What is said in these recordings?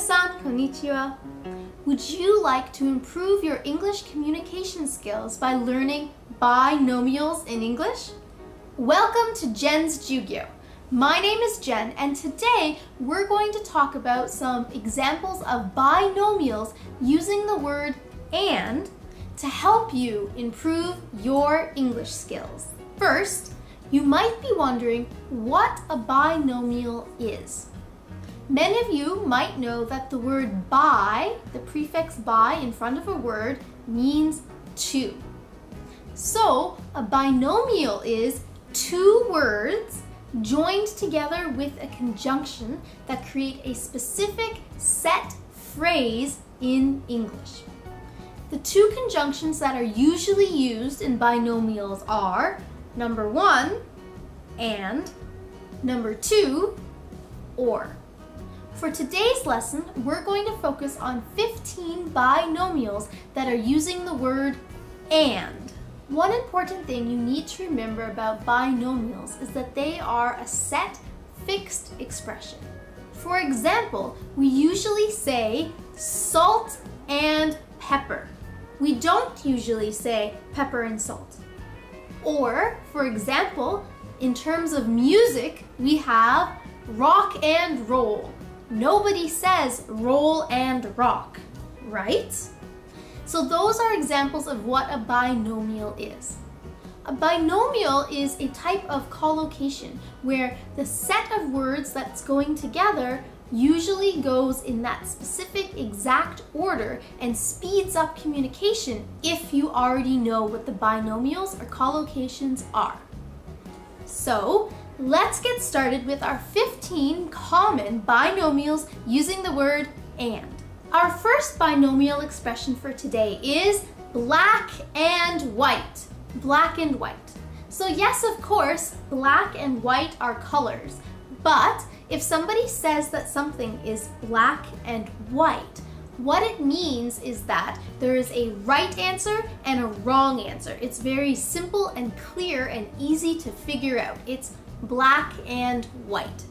Minasan, konnichiwa. Would you like to improve your English communication skills by learning binomials in English? Welcome to Jen's Jyugyou. My name is Jen and today we're going to talk about some examples of binomials using the word and to help you improve your English skills. First, you might be wondering what a binomial is. Many of you might know that the word bi, the prefix bi in front of a word, means two. So, a binomial is two words joined together with a conjunction that create a specific set phrase in English. The two conjunctions that are usually used in binomials are number one, and, number two, or. For today's lesson, we're going to focus on 15 binomials that are using the word and. One important thing you need to remember about binomials is that they are a set, fixed expression. For example, we usually say salt and pepper. We don't usually say pepper and salt. Or, for example, in terms of music, we have rock and roll. Nobody says roll and rock, right? So those are examples of what a binomial is. A binomial is a type of collocation where the set of words that's going together usually goes in that specific exact order and speeds up communication if you already know what the binomials or collocations are. So Let's get started with our 15 common binomials using the word and. Our first binomial expression for today is black and white. Black and white. So yes, of course, black and white are colors. But if somebody says that something is black and white, what it means is that there is a right answer and a wrong answer. It's very simple and clear and easy to figure out. It's black and white.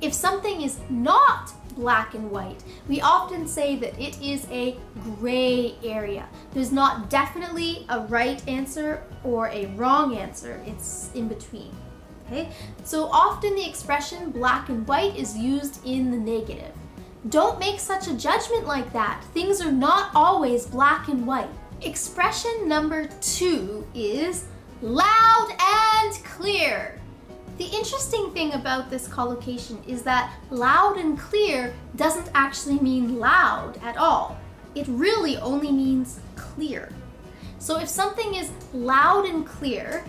If something is not black and white, we often say that it is a gray area. There's not definitely a right answer or a wrong answer, it's in between. Okay? So often the expression black and white is used in the negative. Don't make such a judgment like that. Things are not always black and white. Expression number two is loud and clear. The interesting thing about this collocation is that loud and clear doesn't actually mean loud at all. It really only means clear. So if something is loud and clear,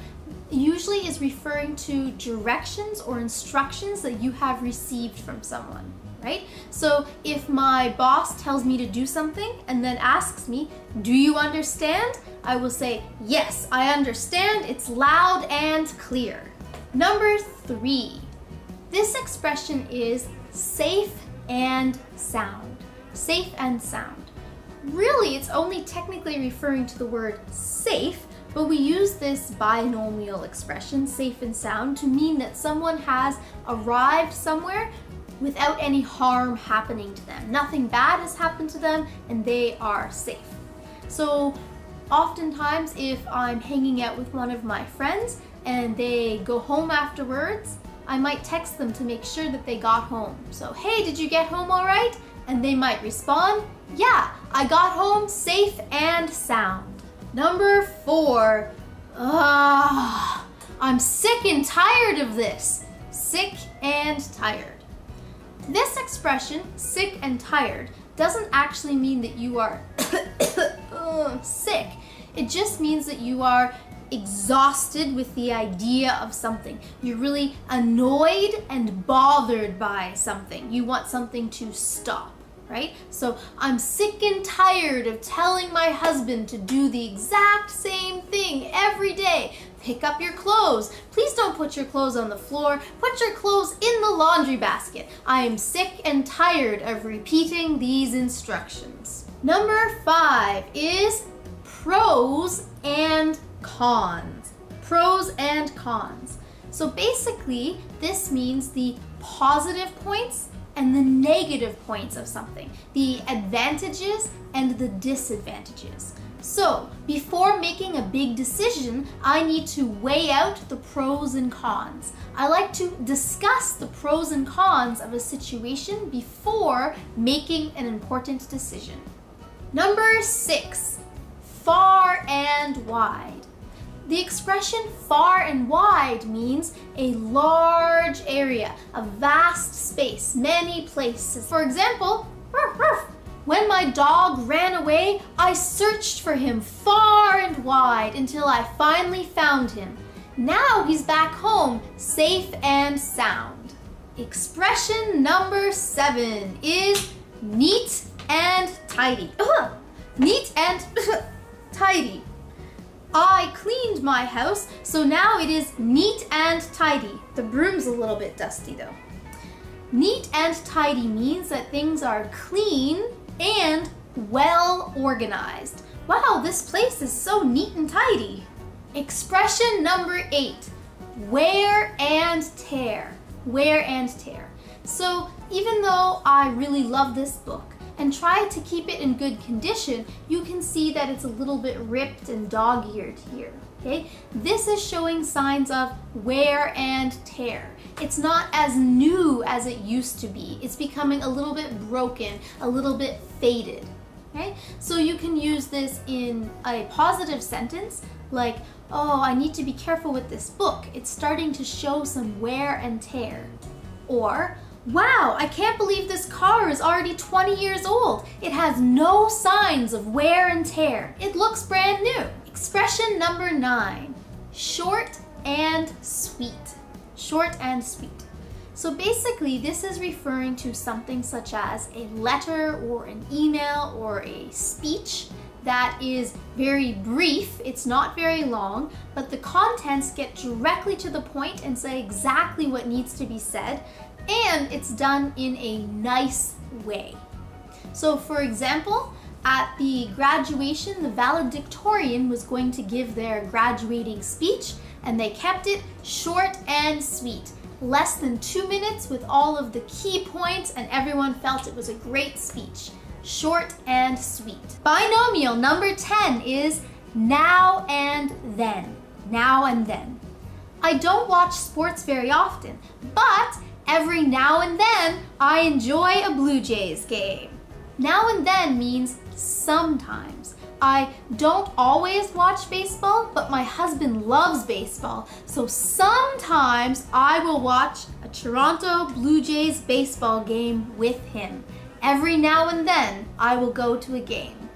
usually is referring to directions or instructions that you have received from someone, right? So if my boss tells me to do something and then asks me, do you understand? I will say, yes, I understand. It's loud and clear. Number three, this expression is safe and sound. Safe and sound. Really, it's only technically referring to the word safe, but we use this binomial expression, safe and sound, to mean that someone has arrived somewhere without any harm happening to them. Nothing bad has happened to them and they are safe. So oftentimes if I'm hanging out with one of my friends and they go home afterwards, I might text them to make sure that they got home. So, hey, did you get home all right? And they might respond, yeah, I got home safe and sound. Number four, ah, I'm sick and tired of this. Sick and tired. This expression, sick and tired, doesn't actually mean that you are Oh, sick. It just means that you are exhausted with the idea of something. You're really annoyed and bothered by something. You want something to stop, right? So I'm sick and tired of telling my husband to do the exact same thing every day. Pick up your clothes. Please don't put your clothes on the floor. Put your clothes in the laundry basket. I am sick and tired of repeating these instructions. Number five is pros and cons. Pros and cons. So basically, this means the positive points and the negative points of something, the advantages and the disadvantages. So, before making a big decision, I need to weigh out the pros and cons. I like to discuss the pros and cons of a situation before making an important decision. Number six, far and wide. The expression far and wide means a large area, a vast space, many places. For example, when my dog ran away, I searched for him far and wide until I finally found him. Now he's back home, safe and sound. Expression number seven is neat and tidy. neat and tidy. I cleaned my house, so now it is neat and tidy. The broom's a little bit dusty though. Neat and tidy means that things are clean and well organized. Wow, this place is so neat and tidy. Expression number eight, wear and tear. Wear and tear. So even though I really love this book, and try to keep it in good condition, you can see that it's a little bit ripped and dog-eared here. Okay, this is showing signs of wear and tear. It's not as new as it used to be. It's becoming a little bit broken, a little bit faded. Okay, so you can use this in a positive sentence like, oh, I need to be careful with this book. It's starting to show some wear and tear. Or, Wow, I can't believe this car is already 20 years old. It has no signs of wear and tear. It looks brand new. Expression number nine, short and sweet. Short and sweet. So basically, this is referring to something such as a letter or an email or a speech that is very brief, it's not very long, but the contents get directly to the point and say exactly what needs to be said, and it's done in a nice way. So for example, at the graduation, the valedictorian was going to give their graduating speech and they kept it short and sweet. Less than two minutes with all of the key points and everyone felt it was a great speech. Short and sweet. Binomial number 10 is now and then. Now and then. I don't watch sports very often, but Every now and then, I enjoy a Blue Jays game. Now and then means sometimes. I don't always watch baseball, but my husband loves baseball, so sometimes I will watch a Toronto Blue Jays baseball game with him. Every now and then, I will go to a game.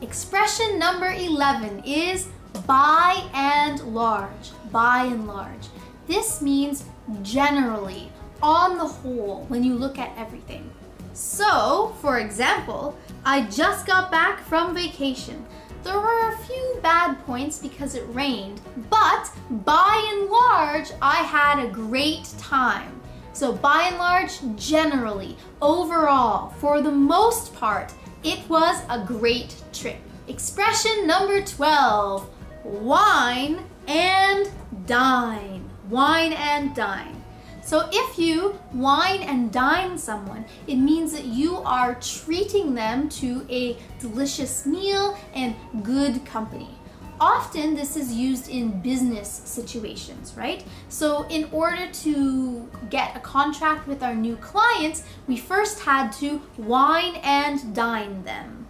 Expression number 11 is by and large. By and large. This means generally on the whole when you look at everything. So, for example, I just got back from vacation. There were a few bad points because it rained, but by and large, I had a great time. So by and large, generally, overall, for the most part, it was a great trip. Expression number 12, wine and dine. Wine and dine. So if you wine and dine someone, it means that you are treating them to a delicious meal and good company. Often this is used in business situations, right? So in order to get a contract with our new clients, we first had to wine and dine them.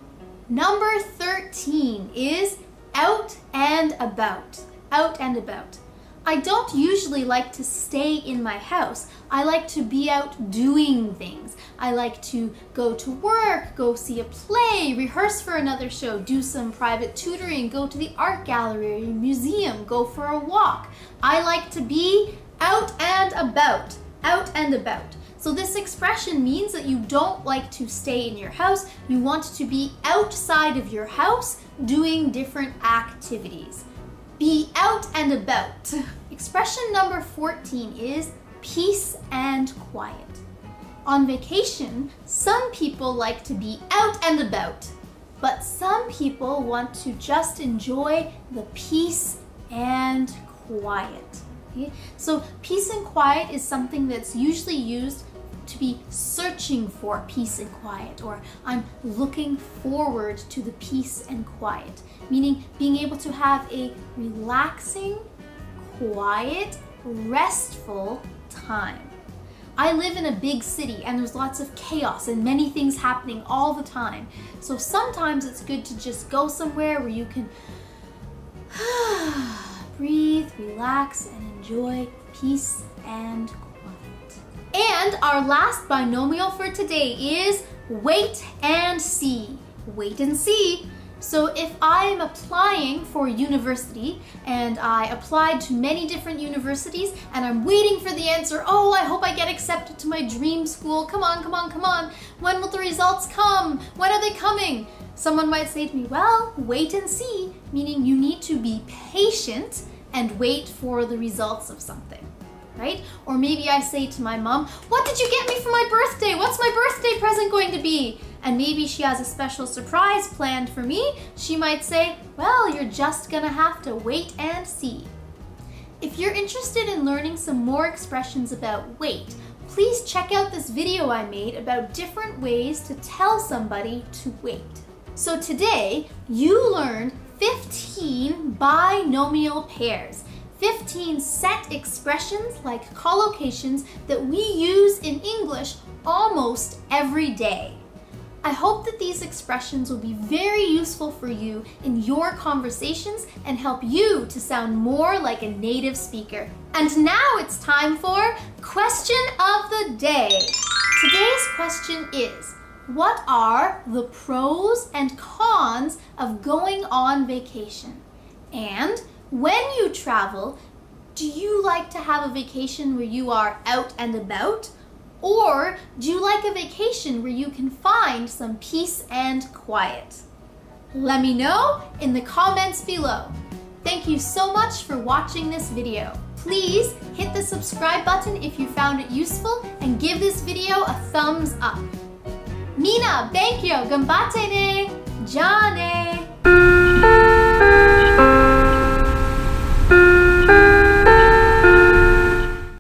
Number 13 is out and about. Out and about. I don't usually like to stay in my house. I like to be out doing things. I like to go to work, go see a play, rehearse for another show, do some private tutoring, go to the art gallery or museum, go for a walk. I like to be out and about, out and about. So this expression means that you don't like to stay in your house. You want to be outside of your house doing different activities be out and about. Expression number 14 is peace and quiet. On vacation, some people like to be out and about, but some people want to just enjoy the peace and quiet. Okay? So peace and quiet is something that's usually used to be searching for peace and quiet, or I'm looking forward to the peace and quiet, meaning being able to have a relaxing, quiet, restful time. I live in a big city and there's lots of chaos and many things happening all the time. So sometimes it's good to just go somewhere where you can breathe, relax, and enjoy peace and. And our last binomial for today is wait and see. Wait and see. So if I am applying for university and I applied to many different universities and I'm waiting for the answer, oh, I hope I get accepted to my dream school. Come on, come on, come on. When will the results come? When are they coming? Someone might say to me, well, wait and see, meaning you need to be patient and wait for the results of something right? Or maybe I say to my mom, what did you get me for my birthday? What's my birthday present going to be? And maybe she has a special surprise planned for me. She might say, well, you're just gonna have to wait and see. If you're interested in learning some more expressions about wait, please check out this video I made about different ways to tell somebody to wait. So today, you learned 15 binomial pairs. 15 set expressions like collocations that we use in English almost every day. I hope that these expressions will be very useful for you in your conversations and help you to sound more like a native speaker. And now it's time for Question of the Day. Today's question is, what are the pros and cons of going on vacation? And when you travel, do you like to have a vacation where you are out and about? Or do you like a vacation where you can find some peace and quiet? Let me know in the comments below. Thank you so much for watching this video. Please hit the subscribe button if you found it useful and give this video a thumbs up. Mina, thank you, ganbatte ne, ja ne.